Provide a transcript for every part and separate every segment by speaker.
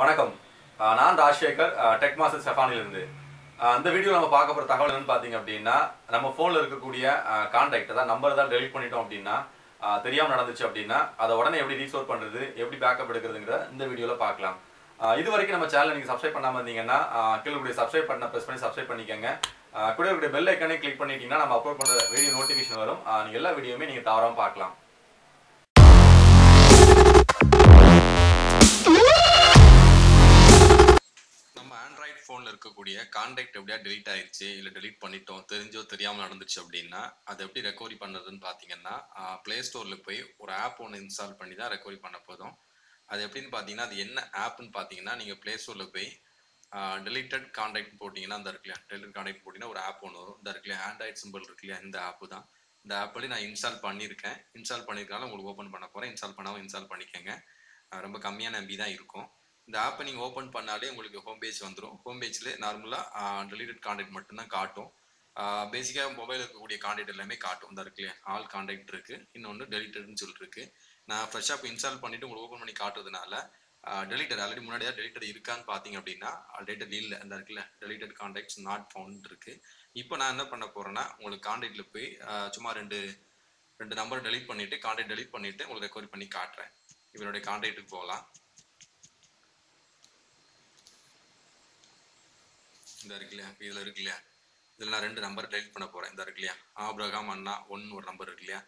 Speaker 1: வணக்கம். நான் Rajasekar tech master செஃபானிலிருந்து அந்த இந்த வீடியோ நம்ம பார்க்க போகிற தகவல் என்னன்னு பார்த்தீங்க அப்படின்னா நம்ம ஃபோனில் இருக்கக்கூடிய கான்டாக்ட் தான் நம்பர் தான் டெலிட் பண்ணிட்டோம் அப்படின்னா தெரியாமல் நடந்துச்சு அப்படின்னா அதை உடனே எப்படி ரீஸ்டோர் பண்ணுறது எப்படி பேக்கப் எடுக்கிறதுங்கிற இந்த வீடியோவில் பார்க்கலாம். இது வரைக்கும் நம்ம சேனல் நீங்கள் சப்ஸ்கிரைப் பண்ணாமல் இருந்தீங்கன்னா கீழே சப்ஸ்கிரைப் பண்ண ப்ரெஸ் பண்ணி சப்ஸ்கிரைப் பண்ணிக்கோங்க. கூட இருக்கக்கூடிய பெல் ஐக்கனே கிளிக் பண்ணிட்டீங்கன்னா நம்ம அப்லோட் பண்ணுற வீடியோ நோட்டிஃபிகேஷன் வரும். நீங்கள் எல்லா வீடியோவுமே நீங்கள் தவறாமல் பார்க்கலாம். இருக்கக்கூடிய கான்டாக்ட் எப்படியா delete ஆயிடுச்சு இல்லை டெலிட் பண்ணிட்டோம் தெரிஞ்சோ தெரியாமல் நடந்துச்சு அப்படின்னா அதை எப்படி ரெக்கவரி பண்ணுறதுன்னு பார்த்தீங்கன்னா ப்ளே ஸ்டோரில் போய் ஒரு ஆப் ஒன்று இன்ஸ்டால் பண்ணி தான் ரெக்கவரி பண்ண போதும். அது எப்படின்னு பார்த்தீங்கன்னா அது என்ன ஆப்னு பார்த்தீங்கன்னா நீங்கள் ப்ளே ஸ்டோரில் போய் டெலிட்டட் கான்டாக்ட் போட்டிங்கன்னா அந்த இருக்குல்லையா டெலிட் கான்டாக்ட் போட்டிங்கன்னா ஒரு ஆப் ஒன்று வரும். இந்த இருக்குல்லையா ஆண்ட்ராய்ட் சிம்பிள் இருக்குல்லையா இந்த ஆப்பு தான். இந்த ஆப் வழி நான் இன்ஸ்டால் பண்ணியிருக்கேன். இன்ஸ்டால் பண்ணியிருக்கனால உங்களுக்கு ஓப்பன் பண்ண போகிறேன் இன்ஸ்டால் பண்ணாமல் இன்ஸ்டால் பண்ணிக்கோங்க. ரொம்ப கம்மியான நம்பி தான் இருக்கும். இந்த ஆப்பை நீங்கள் ஓப்பன் பண்ணாலே உங்களுக்கு ஹோம் பேஜ் வந்துடும் ஹோம் பேஜில் நார்மலாக டெலிட்டட் காண்டாக்ட் மட்டும்தான் காட்டும். பேசிக்காக மொபைலில் இருக்கக்கூடிய காண்டாக்ட் எல்லாமே காட்டும். இந்த இருக்குல்லையா ஆல் காண்டாக்ட் இருக்குது இன்னொன்று டெலிட்டட்னு சொல்லிட்டு நான் ஃப்ரெஷ்ஷாக இப்போ இன்ஸ்டால் பண்ணிவிட்டு உங்களுக்கு ஓப்பன் பண்ணி காட்டுறதுனால டெலிட்டட் ஆல்ரெடி முன்னாடியாக டெலிட்டட் இருக்கான்னு பார்த்தீங்க அப்படின்னா டெலிட்டட் இல்லை இந்த இருக்குல்ல டெலிட்டட் காண்டாக்ட்ஸ் நாட் ஃபவுண்ட் இருக்குது இப்போ நான் என்ன பண்ண போகிறேன்னா உங்களுக்கு காண்டாக்டில் போய் சும்மா ரெண்டு ரெண்டு நம்பர் டெலிட் பண்ணிவிட்டு காண்டாக்ட் டெலிட் பண்ணிவிட்டு உங்களுக்கு ரெக்கவரி பண்ணி காட்டுறேன். இவனுடைய காண்டாக்ட்டுக்கு போகலாம். இந்த இருக்கு இல்லையா? இதில் இருக்கு இல்லையா? இதில் நான் ரெண்டு நம்பர் டெலிட் பண்ண போகிறேன் இந்த இருக்கு இல்லையா? ஆப்ரகாம் அண்ணா ஒன்று ஒரு நம்பர் இருக்கு இல்லையா?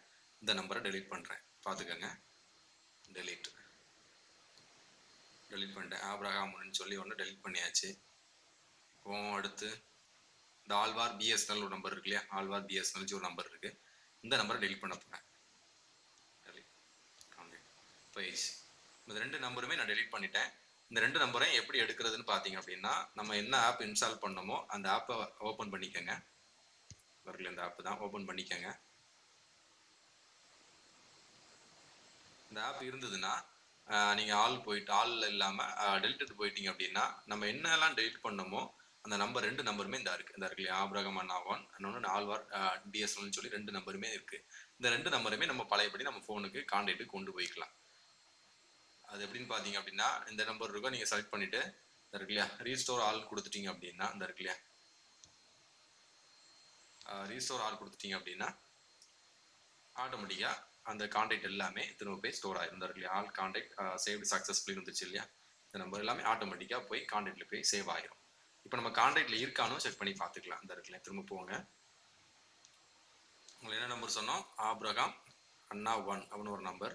Speaker 1: இந்த நம்பரை டெலிட் பண்ணுறேன் பார்த்துக்கோங்க. டெலிட் டெலிட் பண்ணிட்டேன். ஆப்ரகாம்னு சொல்லி ஒன்று டெலிட் பண்ணியாச்சு. இப்போ அடுத்து இந்த ஆழ்வார் பிஎஸ்என்எல் ஒரு நம்பர் இருக்கு இல்லையா? ஆழ்வார் பிஎஸ்என்எல் ஒரு நம்பர் இருக்குது இந்த நம்பரை டெலிட் பண்ண போகிறேன் டெலிட் கான்டாக்ட் பேஜ் இந்த ரெண்டு நம்பருமே நான் டெலிட் பண்ணிட்டேன். இந்த ரெண்டு நம்பரையும் எப்படி எடுக்கிறதுன்னு பார்த்தீங்க அப்படின்னா நம்ம என்ன ஆப் இன்ஸ்டால் பண்ணோமோ அந்த ஆப்பை ஓப்பன் பண்ணிக்கோங்க. வரல இந்த ஆப் தான் ஓப்பன் பண்ணிக்கோங்க. இந்த ஆப் இருந்ததுன்னா நீங்கள் ஆள் போயிட்டு ஆள் இல்லாமல் டெலிட்டட் போயிட்டீங்க அப்படின்னா நம்ம என்னெல்லாம் டெலிட் பண்ணோமோ அந்த நம்பர் ரெண்டு நம்பருமே இந்த இருக்கு. இந்த இருக்கு இல்லையா? ஆப்ரகம் அண்ணாவான் இன்னொன்று ஆழ்வார் டிஎஸ்எல்னு சொல்லி ரெண்டு நம்பருமே இருக்குது இந்த ரெண்டு நம்பருமே நம்ம பழையபடி நம்ம ஃபோனுக்கு கான்டாக்ட் கொண்டு போய்க்கலாம். அது எப்படின்னு பார்த்தீங்க அப்படின்னா இந்த நம்பர் இருக்கோ நீங்கள் செலக்ட் பண்ணிவிட்டு இந்த இருக்கு இல்லையா ரீஸ்டோர் ஆல் கொடுத்துட்டீங்க அப்படின்னா இந்த இருக்கு இல்லையா? ரீஸ்டோர் ஆல் கொடுத்துட்டீங்க அப்படின்னா ஆட்டோமேட்டிக்காக அந்த காண்டாக்ட் எல்லாமே திரும்ப போய் ஸ்டோர் ஆயிரும். இருக்கு இல்லையா ஆல் காண்டாக்ட் சேவ்டு சக்ஸஸ்ஃபுல்லி இருந்துச்சு இல்லையா? இந்த நம்பர் எல்லாமே ஆட்டோமேட்டிக்காக போய் காண்டாக்டில் போய் சேவ் ஆகிரும் இப்போ நம்ம காண்டாக்டில் இருக்கானோ செக் பண்ணி பார்த்துக்கலாம் இந்த இருக்குல்ல திரும்ப போங்க. உங்களுக்கு என்ன நம்பர் சொன்னோம்? ஆப்ரகாம் அண்ணா ஒன் அப்படின்னு ஒரு நம்பர்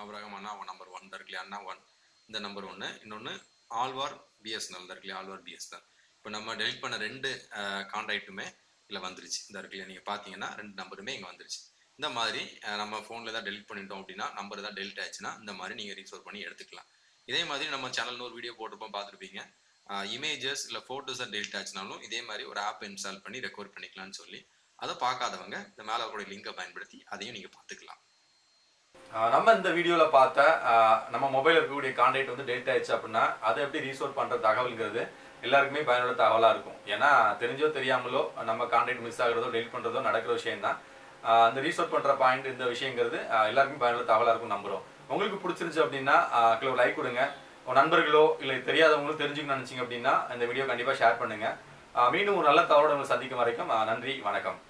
Speaker 1: ஆப்ரகாம் அண்ணா ஒன் நம்பர் ஒன் இருக்கு அண்ணா ஒன் இந்த நம்பர் ஒன்று இன்னொன்று ஆழ்வார் பிஎஸ்என்எல் இருக்கு இல்லையா ஆழ்வார் பிஎஸ்என்எல் இப்போ நம்ம டெலிட் பண்ண ரெண்டு கான்டாக்ட்டுமே இதில் வந்துருச்சு. இந்த இருக்கு நீங்கள் பார்த்தீங்கன்னா ரெண்டு நம்பருமே இங்கே வந்துருச்சு. இந்த மாதிரி நம்ம ஃபோனில் தான் டெலிட் பண்ணிட்டோம் அப்படின்னா நம்பர் தான் டெலிட் ஆச்சுன்னா இந்த மாதிரி நீங்கள் ரீஸ்டோர் பண்ணி எடுத்துக்கலாம். இதே மாதிரி நம்ம சேனல்னு ஒரு வீடியோ போட்டிருப்போம் பார்த்துருப்பீங்க இமேஜஸ் இல்லை ஃபோட்டோஸாக டெலிட் ஆச்சுனாலும் இதே மாதிரி ஒரு ஆப் இன்ஸ்டால் பண்ணி ரெக்கவர் பண்ணிக்கலாம்னு சொல்லி அதை பார்க்காதவங்க இந்த மேலே கூட லிங்கை பயன்படுத்தி அதையும் நீங்கள் பார்த்துக்கலாம். நம்ம இந்த வீடியோவில் பார்த்த நம்ம மொபைல் இருக்கக்கூடிய கான்டாக்ட் வந்து டெலிட் ஆயிடுச்சு அப்படின்னா அதை எப்படி ரீசோர்ட் பண்ணுற தகவல்ங்கிறது எல்லாருக்குமே பயனுள்ள தகவலாக இருக்கும். ஏன்னா தெரிஞ்சோ தெரியாமலோ நம்ம கான்டாக்ட் மிஸ் ஆகுறதோ டெலிட் பண்ணுறதோ நடக்கிற விஷயம் தான் அந்த ரீசோர்ட் பண்ணுற பாயிண்ட் இந்த விஷயங்கிறது எல்லாருக்குமே பயனுள்ள தகவலாக இருக்கும் நம்புகிறோம் உங்களுக்கு பிடிச்சிருந்துச்சு அப்படின்னா கிலோ லைக் கொடுங்க. உங்க நண்பர்களோ இல்லை தெரியாதவங்களோ தெரிஞ்சுக்கணும்னு நினச்சிங்க அப்படின்னா இந்த வீடியோ கண்டிப்பாக ஷேர் பண்ணுங்க. மீண்டும் ஒரு நல்ல தகவலோட உங்களை சந்திக்கும் வரைக்கும் நன்றி வணக்கம்.